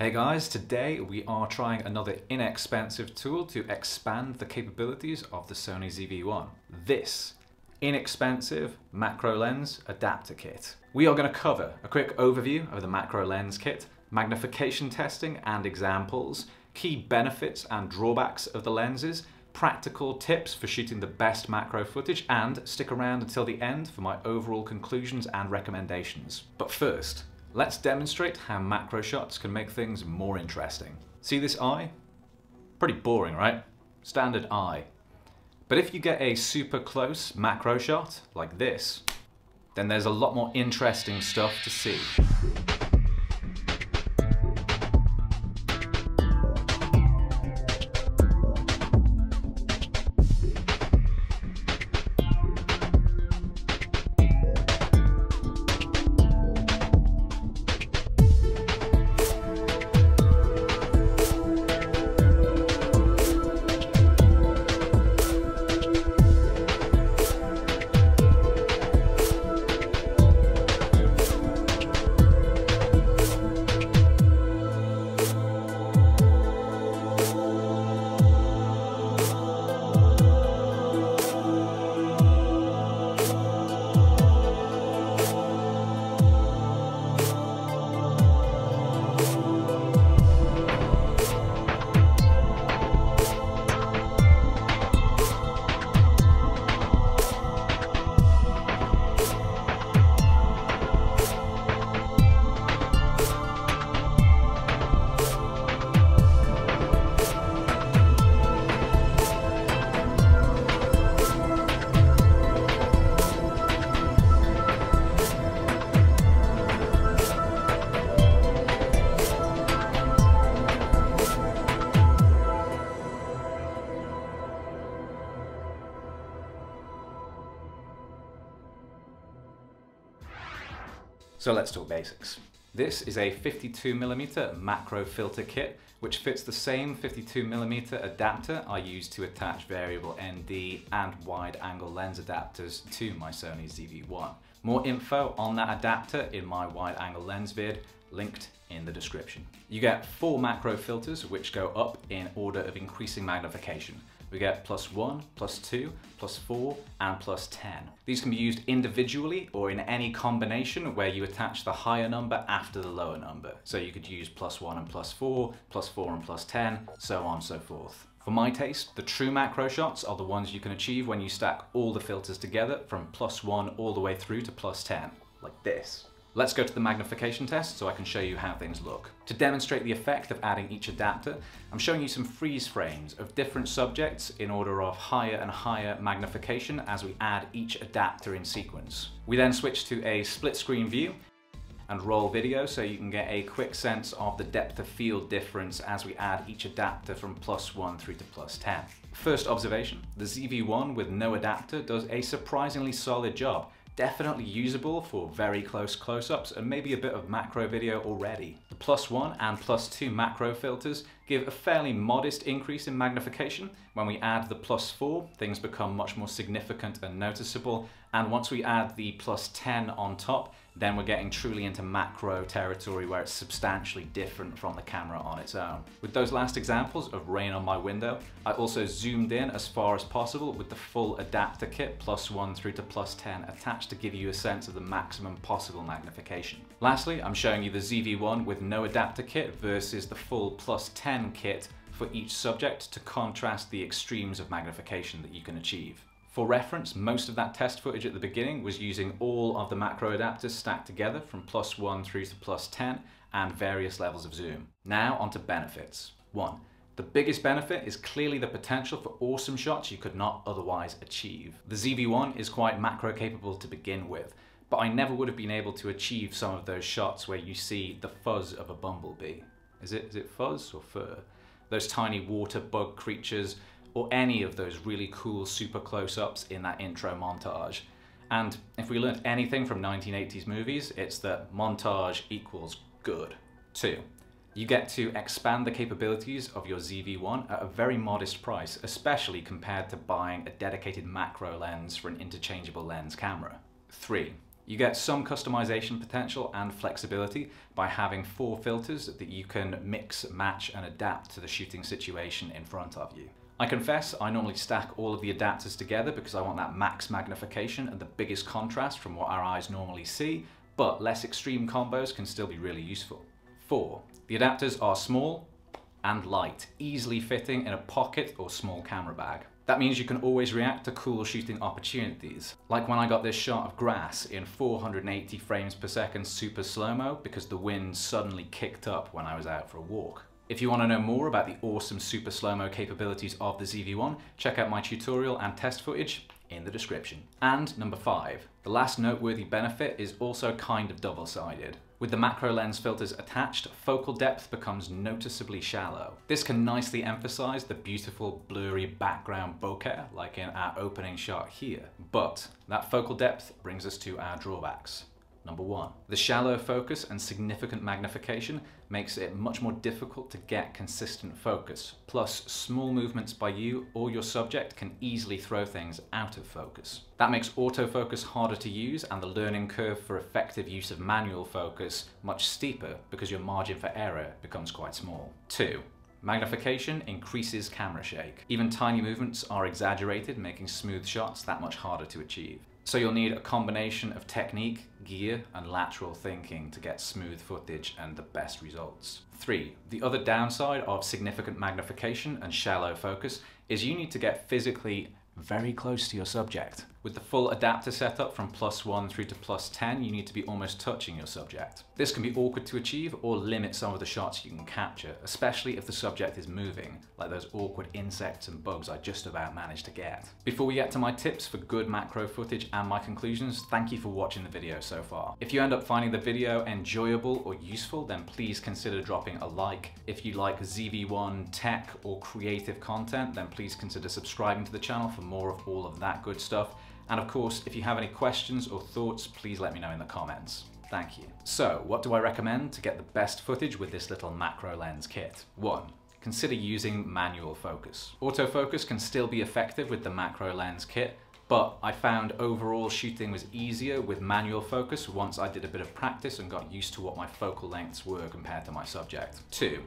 Hey guys, today we are trying another inexpensive tool to expand the capabilities of the Sony ZV-1. This inexpensive macro lens adapter kit. We are going to cover a quick overview of the macro lens kit, magnification testing and examples, key benefits and drawbacks of the lenses, practical tips for shooting the best macro footage, and stick around until the end for my overall conclusions and recommendations. But first, let's demonstrate how macro shots can make things more interesting. See this eye? Pretty boring, right? Standard eye. But if you get a super close macro shot, like this, then there's a lot more interesting stuff to see. So let's talk basics. This is a 52mm macro filter kit which fits the same 52mm adapter I use to attach variable ND and wide angle lens adapters to my Sony ZV-1. More info on that adapter in my wide angle lens vid, linked in the description. You get four macro filters which go up in order of increasing magnification we get plus 1, plus 2, plus 4, and plus 10. These can be used individually or in any combination where you attach the higher number after the lower number. So you could use plus 1 and plus 4, plus 4 and plus 10, so on and so forth. For my taste, the true macro shots are the ones you can achieve when you stack all the filters together from plus 1 all the way through to plus 10, like this. Let's go to the magnification test so I can show you how things look. To demonstrate the effect of adding each adapter, I'm showing you some freeze frames of different subjects in order of higher and higher magnification as we add each adapter in sequence. We then switch to a split screen view and roll video so you can get a quick sense of the depth of field difference as we add each adapter from plus 1 through to plus 10. First observation, the ZV-1 with no adapter does a surprisingly solid job definitely usable for very close close-ups and maybe a bit of macro video already. The plus one and plus two macro filters give a fairly modest increase in magnification. When we add the plus four, things become much more significant and noticeable. And once we add the plus 10 on top, then we're getting truly into macro territory where it's substantially different from the camera on its own. With those last examples of rain on my window, I also zoomed in as far as possible with the full adapter kit plus one through to plus 10 attached to give you a sense of the maximum possible magnification. Lastly, I'm showing you the ZV-1 with no adapter kit versus the full plus 10 kit for each subject to contrast the extremes of magnification that you can achieve. For reference, most of that test footage at the beginning was using all of the macro adapters stacked together from plus 1 through to plus 10 and various levels of zoom. Now onto benefits. 1. The biggest benefit is clearly the potential for awesome shots you could not otherwise achieve. The ZV-1 is quite macro capable to begin with, but I never would have been able to achieve some of those shots where you see the fuzz of a bumblebee. Is it, is it fuzz or fur? Those tiny water bug creatures or any of those really cool super close-ups in that intro montage. And if we learned anything from 1980s movies, it's that montage equals good. Two, you get to expand the capabilities of your ZV-1 at a very modest price, especially compared to buying a dedicated macro lens for an interchangeable lens camera. Three, You get some customization potential and flexibility by having four filters that you can mix, match, and adapt to the shooting situation in front of you. I confess I normally stack all of the adapters together because I want that max magnification and the biggest contrast from what our eyes normally see, but less extreme combos can still be really useful. 4. The adapters are small and light, easily fitting in a pocket or small camera bag. That means you can always react to cool shooting opportunities. Like when I got this shot of grass in 480 frames per second super slow-mo because the wind suddenly kicked up when I was out for a walk. If you want to know more about the awesome super slow-mo capabilities of the ZV-1, check out my tutorial and test footage in the description. And number five, the last noteworthy benefit is also kind of double-sided. With the macro lens filters attached, focal depth becomes noticeably shallow. This can nicely emphasize the beautiful blurry background bokeh like in our opening shot here. But that focal depth brings us to our drawbacks. Number one, the shallow focus and significant magnification makes it much more difficult to get consistent focus. Plus, small movements by you or your subject can easily throw things out of focus. That makes autofocus harder to use and the learning curve for effective use of manual focus much steeper because your margin for error becomes quite small. Two, Magnification increases camera shake. Even tiny movements are exaggerated, making smooth shots that much harder to achieve. So you'll need a combination of technique, gear, and lateral thinking to get smooth footage and the best results. Three, the other downside of significant magnification and shallow focus is you need to get physically very close to your subject. With the full adapter setup from plus 1 through to plus 10, you need to be almost touching your subject. This can be awkward to achieve or limit some of the shots you can capture, especially if the subject is moving, like those awkward insects and bugs I just about managed to get. Before we get to my tips for good macro footage and my conclusions, thank you for watching the video so far. If you end up finding the video enjoyable or useful, then please consider dropping a like. If you like ZV-1 tech or creative content, then please consider subscribing to the channel for more of all of that good stuff. And of course, if you have any questions or thoughts, please let me know in the comments. Thank you. So, what do I recommend to get the best footage with this little macro lens kit? 1. Consider using manual focus. Autofocus can still be effective with the macro lens kit, but I found overall shooting was easier with manual focus once I did a bit of practice and got used to what my focal lengths were compared to my subject. 2.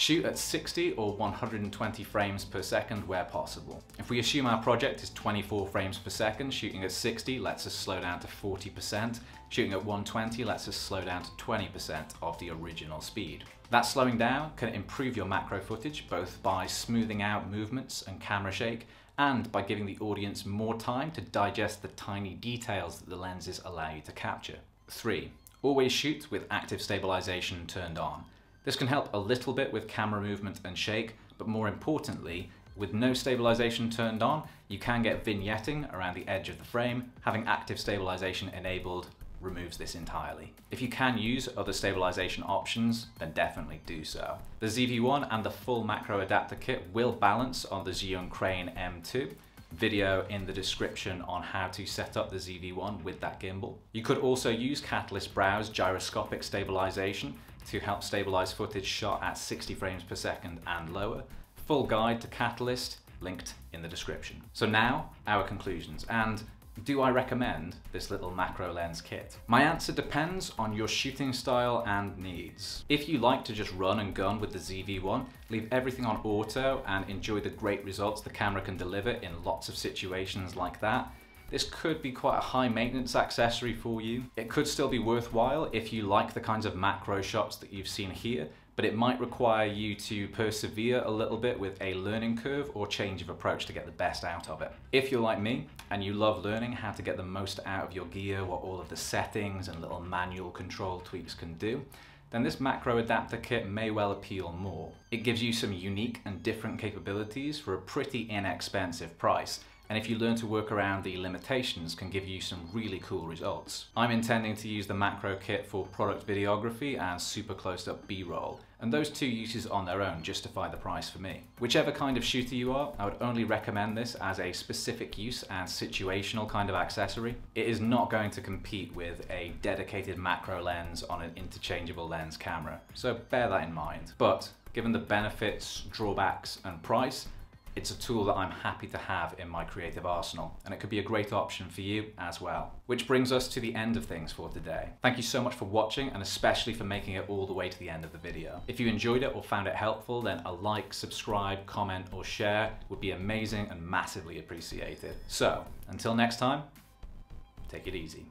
Shoot at 60 or 120 frames per second where possible. If we assume our project is 24 frames per second, shooting at 60 lets us slow down to 40%, shooting at 120 lets us slow down to 20% of the original speed. That slowing down can improve your macro footage both by smoothing out movements and camera shake and by giving the audience more time to digest the tiny details that the lenses allow you to capture. 3. Always shoot with active stabilization turned on. This can help a little bit with camera movement and shake, but more importantly, with no stabilization turned on, you can get vignetting around the edge of the frame. Having active stabilization enabled removes this entirely. If you can use other stabilization options, then definitely do so. The ZV-1 and the full macro adapter kit will balance on the Zhiyun Crane M2, video in the description on how to set up the ZV-1 with that gimbal. You could also use Catalyst Browse gyroscopic stabilization to help stabilize footage shot at 60 frames per second and lower. Full guide to Catalyst linked in the description. So now, our conclusions. And do I recommend this little macro lens kit? My answer depends on your shooting style and needs. If you like to just run and gun with the ZV-1, leave everything on auto and enjoy the great results the camera can deliver in lots of situations like that, this could be quite a high maintenance accessory for you. It could still be worthwhile if you like the kinds of macro shots that you've seen here, but it might require you to persevere a little bit with a learning curve or change of approach to get the best out of it. If you're like me and you love learning how to get the most out of your gear, what all of the settings and little manual control tweaks can do, then this macro adapter kit may well appeal more. It gives you some unique and different capabilities for a pretty inexpensive price, and if you learn to work around the limitations can give you some really cool results. I'm intending to use the macro kit for product videography and super close-up B-roll, and those two uses on their own justify the price for me. Whichever kind of shooter you are, I would only recommend this as a specific use and situational kind of accessory. It is not going to compete with a dedicated macro lens on an interchangeable lens camera, so bear that in mind. But given the benefits, drawbacks and price, it's a tool that I'm happy to have in my creative arsenal, and it could be a great option for you as well. Which brings us to the end of things for today. Thank you so much for watching, and especially for making it all the way to the end of the video. If you enjoyed it or found it helpful, then a like, subscribe, comment, or share would be amazing and massively appreciated. So, until next time, take it easy.